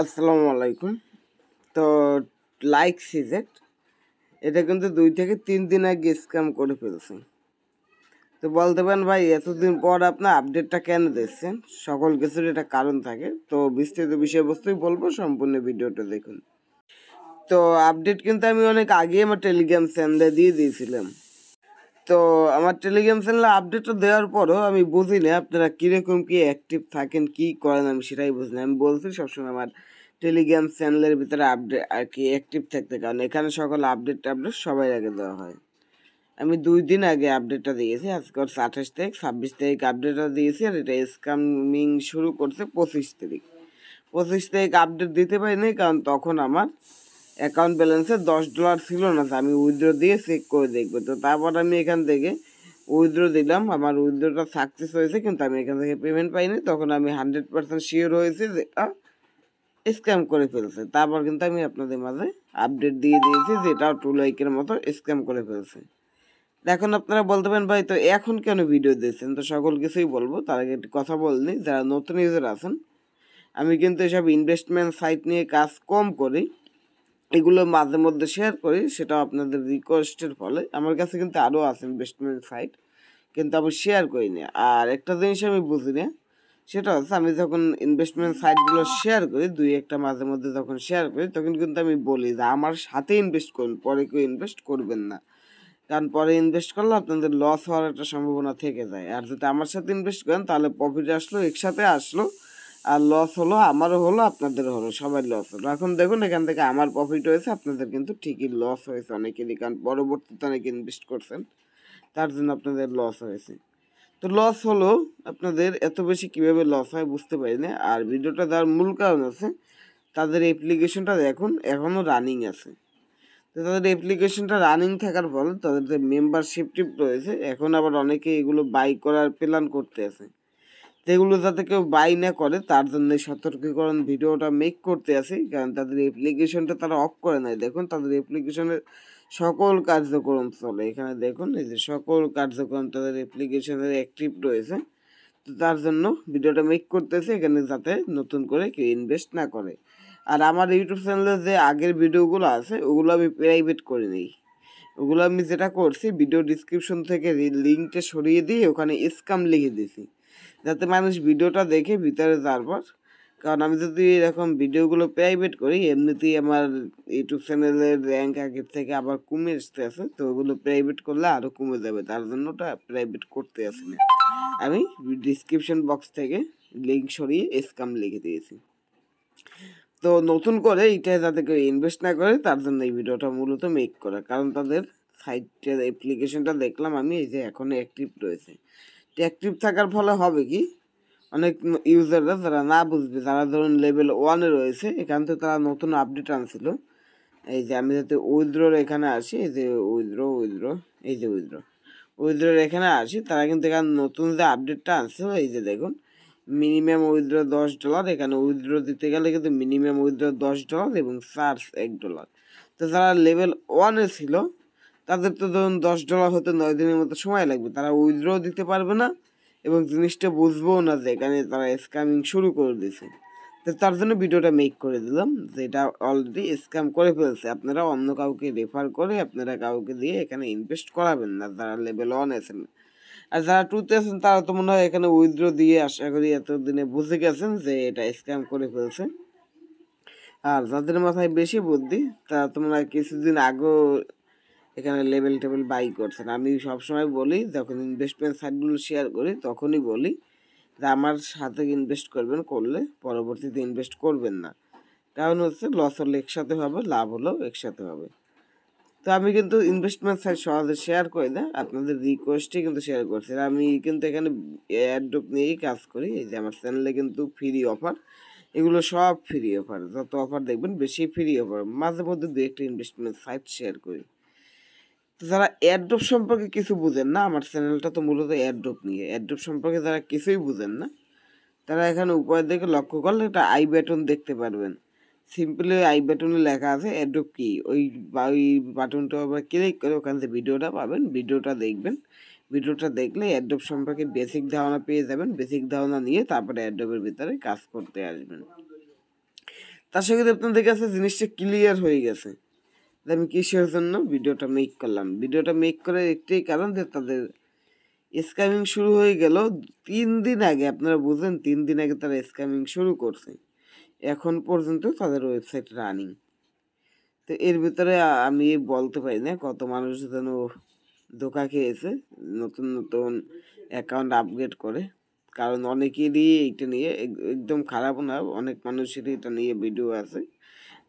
আসসালামু আলাইকুম। তো লাইক সিজেট এটা কিন্তু দুই থেকে তিন দিন আগে স্ক্যাম করে ফেলছে। তো বলতে পারেন ভাই, এতদিন পর আপনার আপডেটটা কেন দিচ্ছেন? সকল কিছুর একটা কারণ থাকে। তো বিস্তৃত বিষয়বস্তুই বলব, সম্পূর্ণ ভিডিওটা দেখুন। তো আপডেট কিন্তু আমি অনেক আগে আমার টেলিগ্রাম চ্যানেলে দিয়ে দিয়েছিলাম। তো আমার টেলিগ্রাম চ্যানেলে আপডেটটা দেওয়ার পরও আমি বুঝি না আপনারা কীরকম কী অ্যাক্টিভ থাকেন, কী করেন আমি সেটাই বুঝি না আমি বলছি সবসময় আমার টেলিগ্রাম চ্যানেলের ভিতরে আপডেট আর কি অ্যাক্টিভ থাকতে, কারণ এখানে সকল আপডেট টাপডেট সবাই আগে দেওয়া হয়। আমি দুই দিন আগে আপডেটটা দিয়েছি, আজকে হচ্ছে আঠাশ তারিখ, ছাব্বিশ তারিখ আপডেটটা দিয়েছি আর এটা স্কামিং শুরু করছে পঁচিশ তারিখ। পঁচিশ তারিখ আপডেট দিতে পারিনি, কারণ তখন আমার অ্যাকাউন্ট ব্যালেন্সে দশ ডলার ছিল না, তো আমি উইথড্র দিয়ে চেক করে দেখব। তো তারপর আমি এখান থেকে উইথড্র দিলাম, আমার উইথড্রটা সাকসেস হয়েছে, কিন্তু আমি এখান থেকে পেমেন্ট পাইনি। তখন আমি হান্ড্রেড পার্সেন্ট শিওর হয়েছি যে স্ক্যাম করে ফেলছে। তারপর কিন্তু আমি আপনাদের মাঝে আপডেট দিয়ে দিয়েছি যে, এটাও টু লাইকের মতো স্ক্যাম করে ফেলছে। এখন আপনারা বলতে পারেন, ভাই, তো এখন কেন ভিডিও দিয়েছেন তো সকল কিছুই বলব। তার আগে একটি কথা বলিনি যারা নতুন ইউজার আছেন, আমি কিন্তু এসব ইনভেস্টমেন্ট সাইট নিয়ে কাজ কম করি। এগুলো মাঝে মধ্যে শেয়ার করি, সেটাও আপনাদের রিকোয়েস্টের ফলে। আমার কাছে কিন্তু আরও আছে ইনভেস্টমেন্ট সাইট কিন্তু আমি শেয়ার করি না আর একটা জিনিস আমি বুঝি না সেটা হচ্ছে আমি যখন ইনভেস্টমেন্ট সাইটগুলো শেয়ার করি, দুই একটা মাঝে মধ্যে যখন শেয়ার করি, তখন কিন্তু আমি বলি যে আমার সাথে ইনভেস্ট করুন, পরে কেউ ইনভেস্ট করবেন না। কারণ পরে ইনভেস্ট করলে আপনাদের লস হওয়ার একটা সম্ভাবনা থেকে যায়। আর যদি আমার সাথে ইনভেস্ট করেন, তাহলে প্রফিট আসলো, একসাথে আসলো আর লস হলো, আমারও হলো আপনাদের হলো, সবাই লস হলো। এখন দেখুন, এখান থেকে আমার প্রফিট হয়েছে, আপনাদের কিন্তু ঠিকই লস হয়েছে অনেকেরই, কারণ পরবর্তীতে অনেকে ইনভেস্ট করছেন, তার জন্য আপনাদের লস হয়েছে। তো লস হলো, আপনাদের এত বেশি কীভাবে লস হয় বুঝতে পারি না আর ভিডিওটা দেওয়ার মূল কারণ আছে তাদের অ্যাপ্লিকেশনটা দেখুন এখনও রানিং আছে। তো তাদের অ্যাপ্লিকেশনটা রানিং থাকার ফলে তাদের যে মেম্বারশিপ টিপ রয়েছে, এখন আবার অনেকে এগুলো বাই করার প্ল্যান করতে আছে। যেগুলো যাতে কেউ বাই না করে, তার জন্য সতর্কীকরণ ভিডিওটা মেক করতে আসি, কারণ তাদের অ্যাপ্লিকেশনটা তারা অফ করে নেয় দেখুন, তাদের অ্যাপ্লিকেশনের সকল কার্যক্রম চলে। এখানে দেখুন, এই যে সকল কার্যক্রম তাদের অ্যাপ্লিকেশনের অ্যাক্টিভ রয়েছে। তো তার জন্য ভিডিওটা মেক করতেছে এখানে যাতে নতুন করে কেউ ইনভেস্ট না করে। আর আমার ইউটিউব চ্যানেলে যে আগের ভিডিওগুলো আছে, ওগুলো আমি প্রাইভেট করে নিই। ওগুলো আমি যেটা করছি ভিডিও ডিসক্রিপশন থেকে লিঙ্কটা সরিয়ে দিয়ে ওখানে স্কাম লিখে দিয়েছি যাতে মানুষ ভিডিওটা দেখে ভিতরে তারপর। কারণ আমি যদি এরকম ভিডিওগুলো প্রাইভেট করি, এমনিতেই আমার ইউটিউব চ্যানেলের র্যাঙ্ক আগের থেকে আবার কমে আসতে আছে, তো ওগুলো প্রাইভেট করলে আরও কমে যাবে, তার জন্য ওটা প্রাইভেট করতে আসি না আমি ডিসক্রিপশন বক্স থেকে লিঙ্ক সরিয়ে স্কাম লিখে দিয়েছি। তো নতুন করে এটা যাতে কেউ ইনভেস্ট না করে, তার জন্য এই ভিডিওটা মূলত মেক করা। কারণ তাদের সাইটের অ্যাপ্লিকেশনটা দেখলাম আমি, এই যে এখনও অ্যাক্টিভ রয়েছে। অ্যাক্টিভ থাকার ফলে হবে কি? অনেক ইউজাররা যারা না বুঝবে যারা ধরুন লেভেল ওয়ানে রয়েছে, এখান থেকে তারা নতুন আপডেট আনছিল। এই যে আমি যাতে উইথড্রোর এখানে আসি, এই যে উইথড্রো উইথড্রো, এই যে উইথড্রো। উইথড্রোর এখানে আসি, তারা কিন্তু এখানে নতুন যে আপডেটটা আনছিল, এই যে দেখুন মিনিমাম উইথড্র দশ ডলার এখানে উইথড্র দিতে গেলে কিন্তু মিনিমাম উইথড্র দশ ডলার এবং চার্জ এক ডলার তো যারা লেভেল ওয়ানে ছিল তাদের তো ধরুন দশ ডলার হতে নয় দিনের মতো সময় লাগবে। তারা উইথড্র দিতে পারবে না এবং জিনিসটা বুঝবেও না যে এখানে তারা স্ক্যামিং শুরু করে দিয়েছে। তো তার জন্য ভিডিওটা মেক করে দিলাম যে এটা অলরেডি স্ক্যাম করে ফেলছে। আপনারা অন্য কাউকে রেফার করে আপনারা কাউকে দিয়ে এখানে ইনভেস্ট করাবেন না, যারা লেভেল ওয়ান আছেন। আর যারা টুতে আছেন, তারা তো মনে হয় এখানে উইথড্র দিয়ে আশা করি এতদিনে বুঝে গেছেন যে এটা স্ক্যাম করে ফেলছে। আর যাদের মাথায় বেশি বুদ্ধি, তারা তো হয় কিছুদিন আগেও এখানে লেভেল টেবিল বাই করছেন। আমি সবসময় বলি, যখন ইনভেস্টমেন্ট সাইটগুলো শেয়ার করি, তখনই বলি যে আমার সাথে ইনভেস্ট করবেন, করলে পরবর্তীতে ইনভেস্ট করবেন না। কারণ হচ্ছে লস হলে একসাথে হবে, লাভ হলেও একসাথে হবে। তো আমি কিন্তু ইনভেস্টমেন্ট সাইট সহজে শেয়ার করে দেয় আপনাদের রিকোয়েস্টে কিন্তু শেয়ার করছি। আমি কিন্তু এখানে অ্যাড্রপ নিয়েই কাজ করি, এই যে আমার চ্যানেলে কিন্তু ফ্রি অফার এগুলো সব ফ্রি অফার যত অফার দেখবেন, বেশি ফ্রি অফার মাঝে মধ্যে দু একটা ইনভেস্টমেন্ট সাইট শেয়ার করি। তো যারা অ্যাড্রপ সম্পর্কে কিছু বুঝেন না, আমার চ্যানেলটা তো মূলত অ্যাড্রপ নিয়ে। অ্যাড্রপ সম্পর্কে যারা কিছুই বুঝেন না, তারা এখানে উপরে দেখে লক্ষ্য করলে একটা আই ব্যাটন দেখতে পারবেন। সিম্পলি আই বাটনে লেখা আছে অ্যাডোব কি? ওই ওই বাটনটা আবার ক্লিক করে ওখান থেকে ভিডিওটা পাবেন, ভিডিওটা দেখবেন। ভিডিওটা দেখলে অ্যাডোব সম্পর্কে বেসিক ধারণা পেয়ে যাবেন বেসিক ধারণা নিয়ে তারপরে অ্যাডোবের ভিতরে কাজ করতে আসবেন। তার করি আপনাদের কাছে জিনিসটা ক্লিয়ার হয়ে গেছে। আমি কিসের জন্য ভিডিওটা মেক করলাম। ভিডিওটা মেক করার একটাই কারণ যে তাদের স্ক্যামিং শুরু হয়ে গেল তিন দিন আগে। আপনারা বুঝলেন তিন দিন আগে তারা স্ক্যামিং শুরু করছে। এখন পর্যন্ত তাদের ওয়েবসাইট রানিং তো এর ভিতরে আমি বলতে পারি না কত মানুষ যেন ধোকা খেয়েছে, নতুন নতুন অ্যাকাউন্ট আপগ্রেড করে। কারণ অনেকেরই এইটা নিয়ে একদম খারাপ না, অনেক মানুষেরই এটা নিয়ে ভিডিও আছে।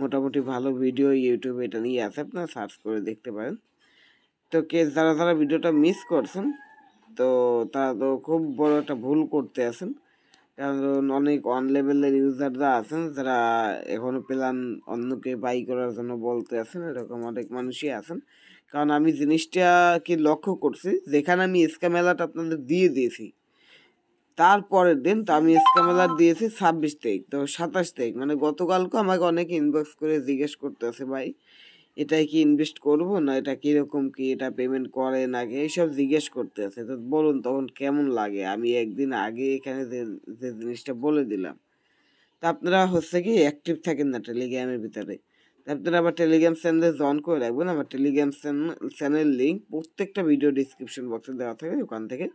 মোটামুটি ভালো ভিডিও ইউটিউবে এটা নিয়ে আছে, আপনারা সার্চ করে দেখতে পারেন। তো কে যারা যারা ভিডিওটা মিস করছেন, তো তারা তো খুব বড় একটা ভুল করতে আছেন। কারণ অনেক অন লেভেলের ইউজাররা আছেন, যারা এখনও প্ল্যান অন্যকে বাই করার জন্য বলতে আছেন, এরকম অনেক মানুষই আছেন। কারণ আমি জিনিসটাকে লক্ষ্য করছি, যেখানে আমি স্ক্যাম অ্যালার্ট আপনাদের দিয়ে দিয়েছি তারপরের দিন তো আমি স্ক্যামেলার দিয়েছি ছাব্বিশ তারিখ, তো সাতাশ তারিখ। মানে গতকালকে আমাকে অনেকে ইনবক্স করে জিজ্ঞেস করতেছে ভাই এটাই কি ইনভেস্ট করব না? এটা কীরকম কি? এটা পেমেন্ট করে না? এইসব জিজ্ঞেস করতে আছে। তো বলুন তখন কেমন লাগে? আমি একদিন আগে এখানে যে যে জিনিসটা বলে দিলাম। তা আপনারা হচ্ছে কি অ্যাক্টিভ থাকেন না টেলিগ্রামের ভিতরে। আপনারা আবার টেলিগ্রাম চ্যানেলে জয়েন করে রাখবেন। আমার টেলিগ্রাম চ্যানেল লিঙ্ক প্রত্যেকটা ভিডিও ডিসক্রিপশন বক্সে দেওয়া থাকে ওখান থেকে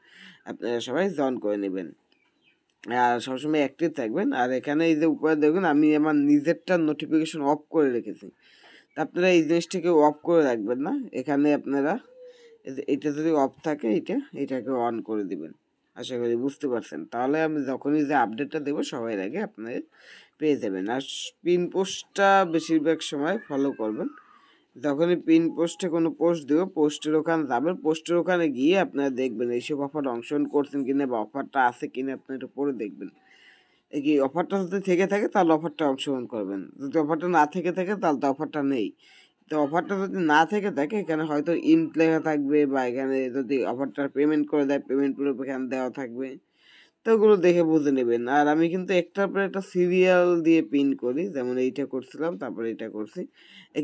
আপনারা সবাই জয়েন করে নেবেন। আর সবসময় অ্যাক্টিভ থাকবেন। আর এখানে এই যে উপরে দেখবেন আমি আমার নিজেরটা নোটিফিকেশন অফ করে রেখেছি। তা আপনারা এই জিনিসটাকে অফ করে রাখবেন না। এখানে আপনারা এটা যদি অফ থাকে, এটা, এটাকে অন করে দিবেন। আশা করি বুঝতে পারছেন। তাহলে আমি যখনই যে আপডেটটা দেবো সবাই আগে আপনাদের পেয়ে যাবেন। আর পিন পোস্টটা বেশিরভাগ সময় ফলো করবেন। যখনই পিন পোস্টে কোনো পোস্ট দেবো, পোস্টের ওখানে যাবেন। পোস্টের ওখানে গিয়ে আপনারা দেখবেন এইসব অফার অংশগ্রহণ করছেন কিনা বা অফারটা আছে কিনা আপনি একটু পরে দেখবেন। কি অফারটা যদি থেকে থাকে, তাহলে অফারটা অংশগ্রহণ করবেন। যদি অফারটা না থেকে থাকে, তাহলে তো অফারটা নেই। তো অফারটা যদি না থেকে থাকে, এখানে হয়তো ইন্ট লেখা থাকবে বা এখানে যদি অফারটার পেমেন্ট করে দেয় পেমেন্ট প্রুফ এখানে দেওয়া থাকবে। তো ওগুলো দেখে বুঝে নেবেন। আর আমি কিন্তু একটার পর একটা সিরিয়াল দিয়ে পিন করি, যেমন এইটা করছিলাম, তারপরে এটা করছি।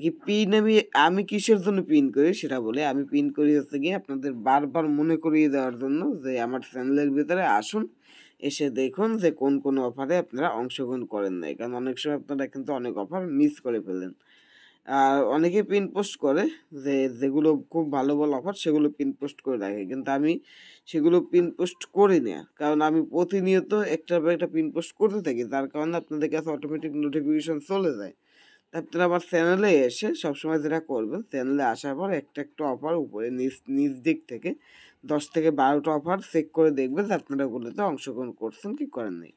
কি পিন আমি আমি কিসের জন্য পিন করি সেটা বলে, আমি পিন করি হচ্ছে গিয়ে আপনাদের বারবার মনে করিয়ে দেওয়ার জন্য যে আমার চ্যানেলের ভিতরে আসুন, এসে দেখুন যে কোন কোন অফারে আপনারা অংশগ্রহণ করেন নাই। কারণ অনেক সময় আপনারা কিন্তু অনেক অফার মিস করে ফেলেন আর অনেকে পিন পোস্ট করে যে, যেগুলো খুব ভালো ভালো অফার সেগুলো পিন পোস্ট করে রাখে কিন্তু আমি সেগুলো পিন পোস্ট করি না কারণ আমি প্রতিনিয়ত একটার পর একটা পিন পোস্ট করতে থাকি। তার কারণে আপনাদের কাছে অটোমেটিক নোটিফিকেশন চলে যায়। আপনারা আমার চ্যানেলে এসে সবসময় যেটা করবেন চ্যানেলে আসার পর একটা একটা অফার উপরে নিজ নিজ দিক থেকে দশ থেকে বারোটা অফার চেক করে দেখবেন যে আপনারা ওগুলোতে অংশগ্রহণ করছেন কি করেন নাই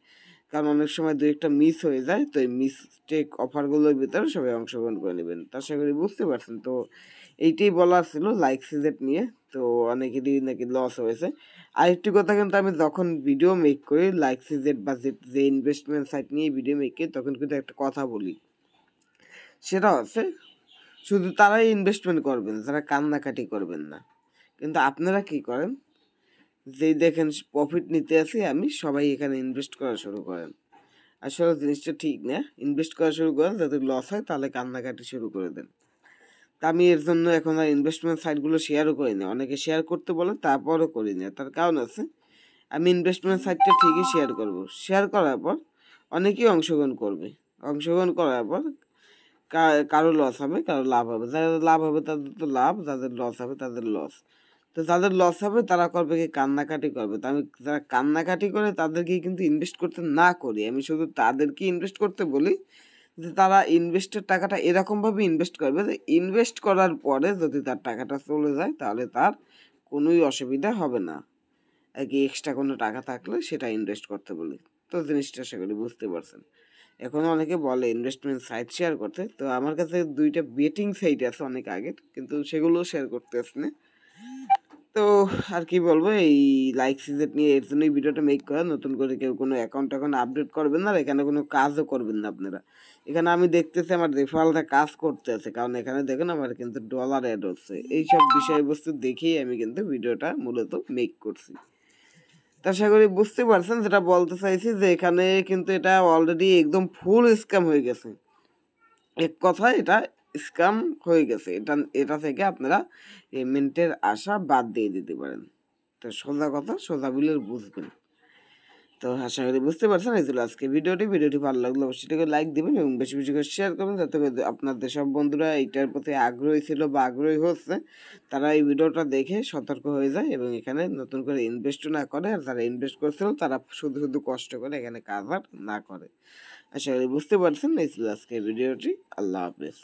কারণ অনেক সময় দু একটা মিস হয়ে যায়, তো এই মিসটেক অফারগুলোর ভিতরে সবাই অংশগ্রহণ করে নেবেন। আশা করি বুঝতে পারছেন। তো এইটাই বলার ছিল লাইক সিজেট নিয়ে। তো অনেকেরই নাকি লস হয়েছে। আরেকটি কথা কিন্তু আমি যখন ভিডিও মেক করি লাইক সিজেট বা যে ইনভেস্টমেন্ট সাইট নিয়ে ভিডিও মেক করি, তখন কিন্তু একটা কথা বলি। সেটা হচ্ছে, শুধু তারাই ইনভেস্টমেন্ট করবেন যারা কান্নাকাটি করবেন না। কিন্তু আপনারা কি করেন? যেই দেখেন প্রফিট নিতে আসি আমি, সবাই এখানে ইনভেস্ট করা শুরু করেন। আসলে জিনিসটা ঠিক না। ইনভেস্ট করা শুরু করেন, যাতে লস হয়, তাহলে কান্নাকাটি শুরু করে দেন। তা আমি এর জন্য এখন আর ইনভেস্টমেন্ট সাইটগুলো শেয়ারও করি না। অনেকে শেয়ার করতে বলে তারপরও করি না। তার কারণ আছে, আমি ইনভেস্টমেন্ট সাইটটা ঠিকই শেয়ার করব। শেয়ার করার পর অনেকেই অংশগ্রহণ করবে। অংশগ্রহণ করার পর কারও লস হবে, কারও লাভ হবে। যাদের লাভ হবে, তাদের তো লাভ, যাদের লস হবে, তাদের লস তো যাদের লস হবে তারা করবে কি কান্নাকাটি করবে? তো আমি যারা কান্নাকাটি করে তাদেরকে কিন্তু ইনভেস্ট করতে না করি। আমি শুধু তাদেরকে ইনভেস্ট করতে বলি যে তারা ইনভেস্টের টাকাটা এরকমভাবে ইনভেস্ট করবে যে ইনভেস্ট করার পরে যদি তার টাকাটা চলে যায় তাহলে তার কোনোই অসুবিধা হবে না। আর কি এক্সট্রা কোনো টাকা থাকলে সেটা ইনভেস্ট করতে বলি। তো জিনিসটা সেগুলি বুঝতে পারছেন। এখন অনেকে বলে ইনভেস্টমেন্ট সাইট শেয়ার করতে। তো আমার কাছে দুইটা বেটিং সাইট আছে অনেক আগের, কিন্তু সেগুলো শেয়ার করতে আসছে না তো আর কি বলব, এই লাইক সিজেট নিয়ে এর জন্যই ভিডিওটা মেক করা। নতুন করে কেউ কোনো অ্যাকাউন্ট এখন আপডেট করবেন না আর এখানে কোনো কাজও করবেন না আপনারা। এখানে আমি দেখতেছি আমার রেফারেলটা কাজ করতে আছে, কারণ এখানে দেখেন আমার কিন্তু ডলার অ্যাড হচ্ছে। এইসব বিষয়বস্তু দেখেই আমি কিন্তু ভিডিওটা মূলত মেক করছি। তা আশা করি বুঝতে পারছেন যেটা বলতে চাইছি যে এখানে কিন্তু এটা অলরেডি একদম ফুল স্ক্যাম হয়ে গেছে। এক কথায় এটা স্ক্যাম হয়ে গেছে। এটা এটা থেকে আপনারা পেমেন্টের আশা বাদ দিয়ে দিতে পারেন। তো সোজা কথা, সোজা বিলের বুঝবেন। তো আশা করি বুঝতে পারছেন, এই ছিল আজকে ভিডিওটি। ভিডিওটি ভালো লাগলে অবশ্যই এটাকে লাইক দিবেন এবং বেশি বেশি করে শেয়ার করবেন, যাতে করে আপনাদের সব বন্ধুরা এইটার প্রতি আগ্রহী ছিল বা আগ্রহী হচ্ছে, তারা এই ভিডিওটা দেখে সতর্ক হয়ে যায় এবং এখানে নতুন করে ইনভেস্টও না করে, আর যারা ইনভেস্ট করছিল, তারা শুধু শুধু কষ্ট করে এখানে কাজ আর না করে। আশা করি বুঝতে পারছেন, এই ছিল আজকে ভিডিওটি। আল্লাহ হাফেজ।